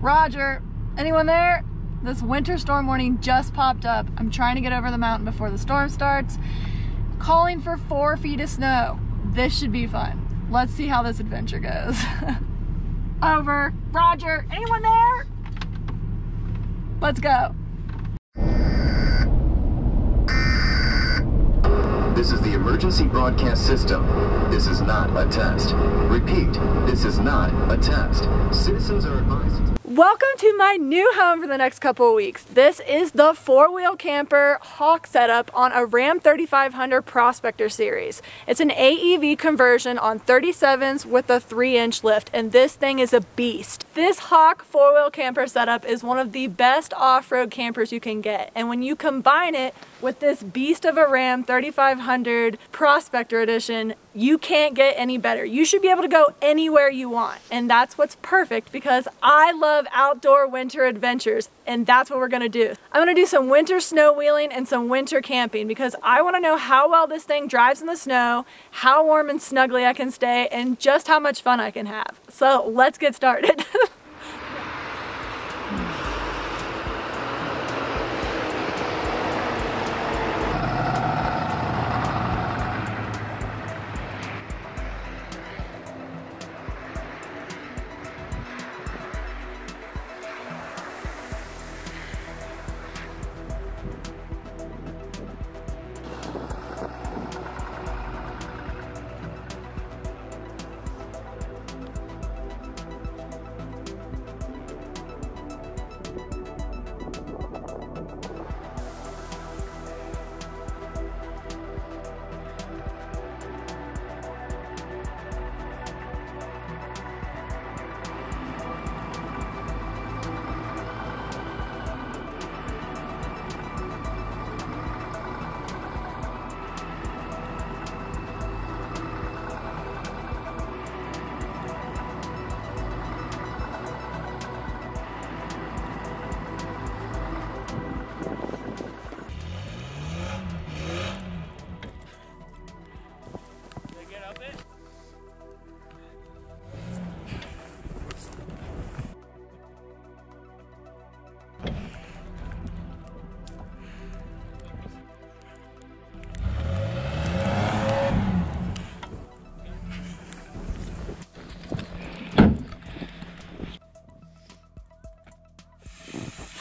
Roger, anyone there? This winter storm warning just popped up. I'm trying to get over the mountain before the storm starts. Calling for four feet of snow. This should be fun. Let's see how this adventure goes. over. Roger, anyone there? Let's go. This is the emergency broadcast system. This is not a test. Repeat, this is not a test. Citizens are advised. Welcome to my new home for the next couple of weeks. This is the four-wheel camper Hawk setup on a Ram 3500 Prospector series. It's an AEV conversion on 37s with a 3-inch lift, and this thing is a beast. This Hawk four-wheel camper setup is one of the best off-road campers you can get, and when you combine it with this beast of a Ram 3500 Prospector Edition, you can't get any better. You should be able to go anywhere you want. And that's what's perfect because I love outdoor winter adventures and that's what we're gonna do. I'm gonna do some winter snow wheeling and some winter camping because I wanna know how well this thing drives in the snow, how warm and snuggly I can stay, and just how much fun I can have. So let's get started.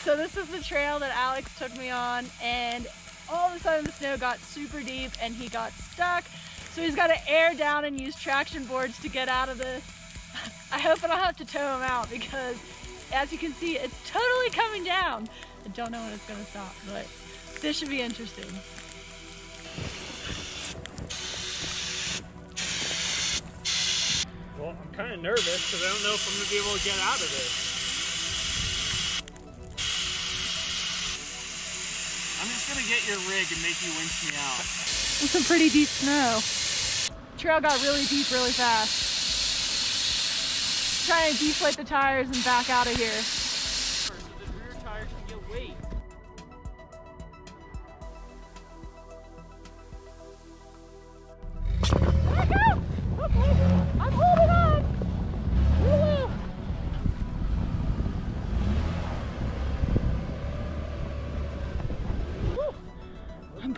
So this is the trail that Alex took me on and all of a sudden the snow got super deep and he got stuck. So he's got to air down and use traction boards to get out of this. I hope I don't have to tow him out because as you can see, it's totally coming down. I don't know when it's gonna stop, but this should be interesting. Well, I'm kind of nervous because I don't know if I'm going to be able to get out of this. I'm just going to get your rig and make you winch me out. It's some pretty deep snow. Trail got really deep really fast. Trying to deflate the tires and back out of here. So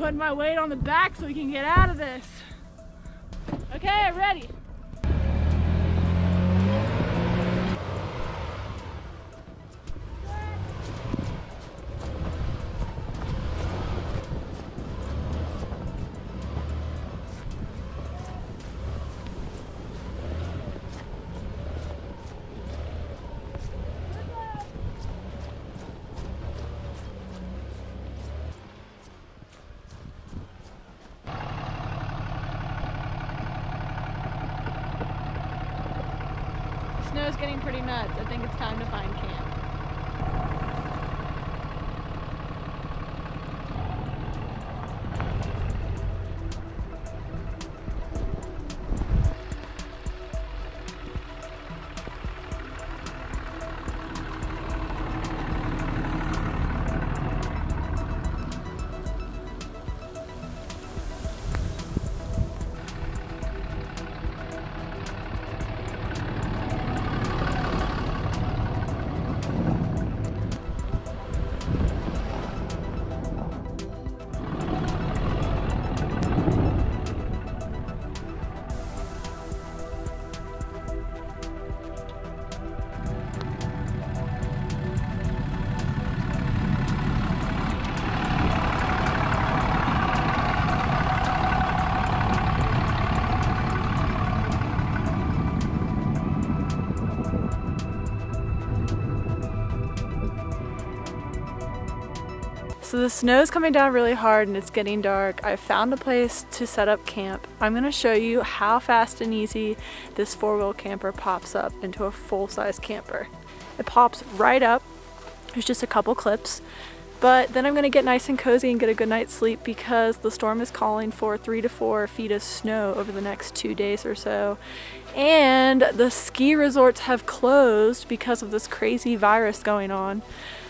putting my weight on the back so we can get out of this. Okay, ready. Snow's getting pretty nuts. I think it's time to find camp. So the snow's coming down really hard and it's getting dark. I found a place to set up camp. I'm gonna show you how fast and easy this four-wheel camper pops up into a full-size camper. It pops right up. There's just a couple clips. But then I'm gonna get nice and cozy and get a good night's sleep because the storm is calling for three to four feet of snow over the next two days or so. And the ski resorts have closed because of this crazy virus going on.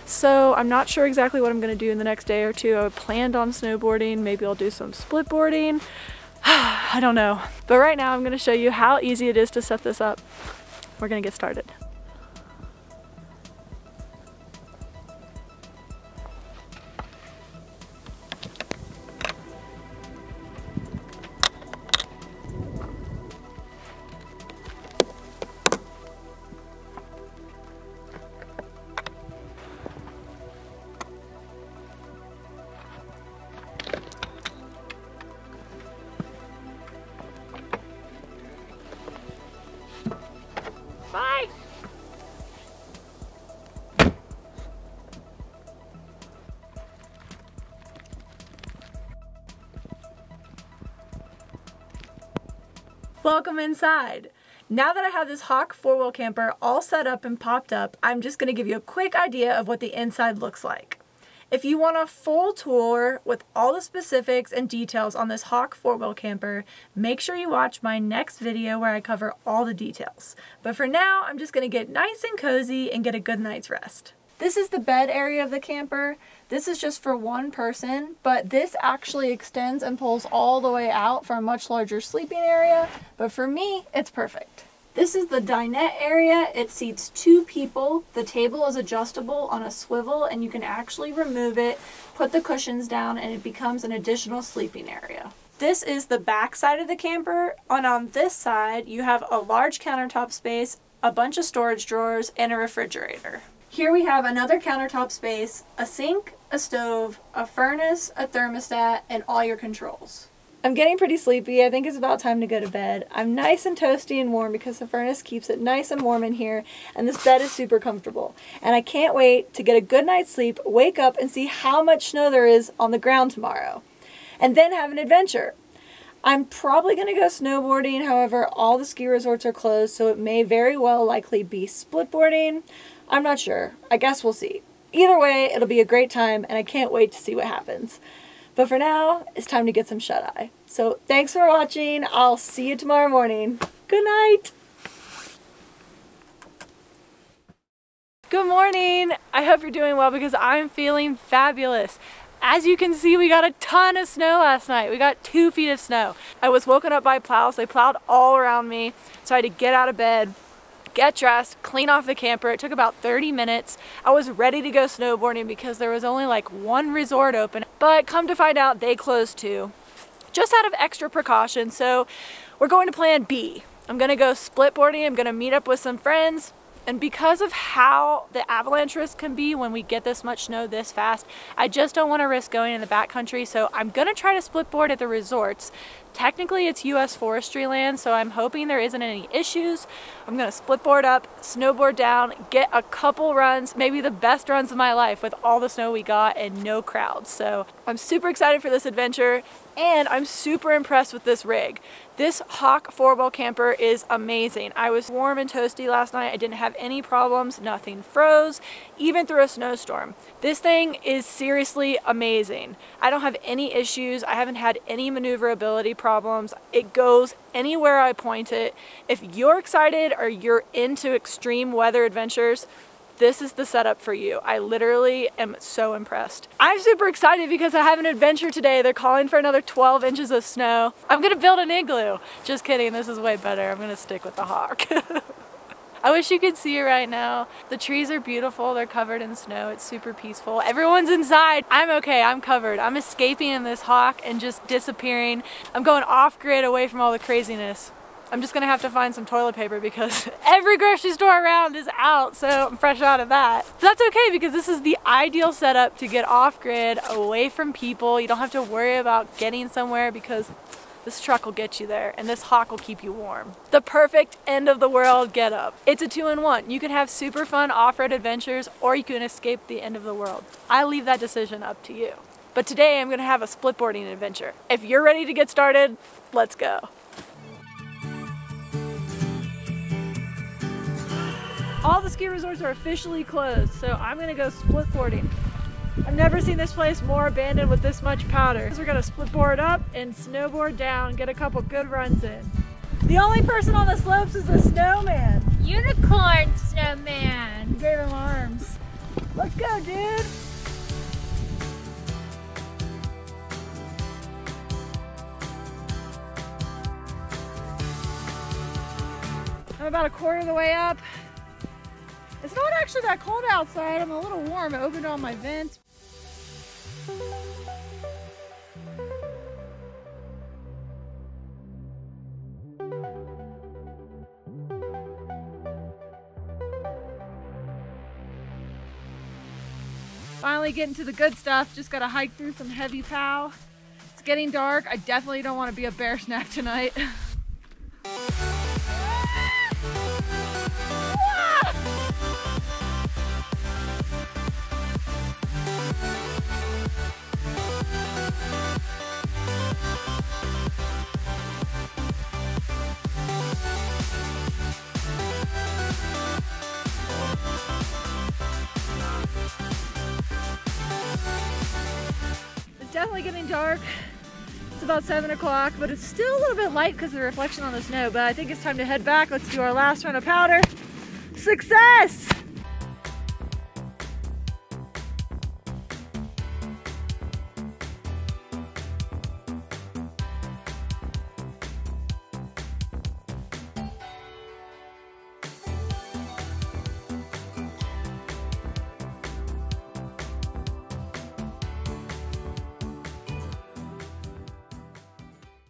So I'm not sure exactly what I'm gonna do in the next day or two. I planned on snowboarding, maybe I'll do some split boarding. I don't know. But right now I'm gonna show you how easy it is to set this up. We're gonna get started. Welcome inside. Now that I have this Hawk four-wheel camper all set up and popped up, I'm just going to give you a quick idea of what the inside looks like. If you want a full tour with all the specifics and details on this Hawk four-wheel camper, make sure you watch my next video where I cover all the details. But for now, I'm just going to get nice and cozy and get a good night's rest. This is the bed area of the camper. This is just for one person, but this actually extends and pulls all the way out for a much larger sleeping area. But for me, it's perfect. This is the dinette area. It seats two people. The table is adjustable on a swivel and you can actually remove it, put the cushions down, and it becomes an additional sleeping area. This is the back side of the camper, and on this side you have a large countertop space, a bunch of storage drawers, and a refrigerator. Here we have another countertop space, a sink, a stove, a furnace, a thermostat, and all your controls. I'm getting pretty sleepy. I think it's about time to go to bed. I'm nice and toasty and warm because the furnace keeps it nice and warm in here and this bed is super comfortable. And I can't wait to get a good night's sleep, wake up and see how much snow there is on the ground tomorrow. And then have an adventure. I'm probably going to go snowboarding, however, all the ski resorts are closed, so it may very well likely be splitboarding. I'm not sure. I guess we'll see. Either way, it'll be a great time, and I can't wait to see what happens. But for now, it's time to get some shut-eye. So thanks for watching. I'll see you tomorrow morning. Good night. Good morning. I hope you're doing well because I'm feeling fabulous. As you can see, we got a ton of snow last night. We got two feet of snow. I was woken up by plows. They plowed all around me. So I had to get out of bed, get dressed, clean off the camper. It took about 30 minutes. I was ready to go snowboarding because there was only like one resort open. But come to find out, they closed too. Just out of extra precaution. So we're going to plan B. I'm gonna go split boarding. I'm gonna meet up with some friends, and because of how the avalanche risk can be when we get this much snow this fast, I just don't want to risk going in the backcountry. So I'm going to try to split board at the resorts. Technically it's US forestry land, so I'm hoping there isn't any issues. I'm gonna split board up, snowboard down, get a couple runs, maybe the best runs of my life with all the snow we got and no crowds. So I'm super excited for this adventure and I'm super impressed with this rig. This Hawk 4-wheel camper is amazing. I was warm and toasty last night. I didn't have any problems. Nothing froze, even through a snowstorm. This thing is seriously amazing. I don't have any issues. I haven't had any maneuverability problems. It goes anywhere I point it. If you're excited or you're into extreme weather adventures, this is the setup for you. I literally am so impressed. I'm super excited because I have an adventure today. They're calling for another 12 inches of snow. I'm gonna build an igloo. Just kidding, this is way better. I'm gonna stick with the hawk. I wish you could see it right now. The trees are beautiful. They're covered in snow. It's super peaceful. Everyone's inside. I'm okay. I'm covered. I'm escaping in this hawk and just disappearing. I'm going off grid away from all the craziness. I'm just gonna have to find some toilet paper because every grocery store around is out, so I'm fresh out of that. But that's okay because this is the ideal setup to get off grid, away from people. You don't have to worry about getting somewhere because This truck will get you there, and this hawk will keep you warm. The perfect end of the world get up. It's a two in one. You can have super fun off-road adventures, or you can escape the end of the world. I leave that decision up to you. But today I'm gonna have a splitboarding adventure. If you're ready to get started, let's go. The ski resorts are officially closed, so I'm gonna go splitboarding. I've never seen this place more abandoned with this much powder. So we're gonna split board up and snowboard down, get a couple good runs in. The only person on the slopes is the snowman. Unicorn snowman. Gave him arms. Let's go, dude. I'm about a quarter of the way up. It's not actually that cold outside. I'm a little warm. I opened all my vents. Finally getting to the good stuff. Just gotta hike through some heavy pow. It's getting dark. I definitely don't want to be a bear snack tonight. Definitely getting dark. It's about seven o'clock, but it's still a little bit light because of the reflection on the snow, but I think it's time to head back. Let's do our last run of powder. Success!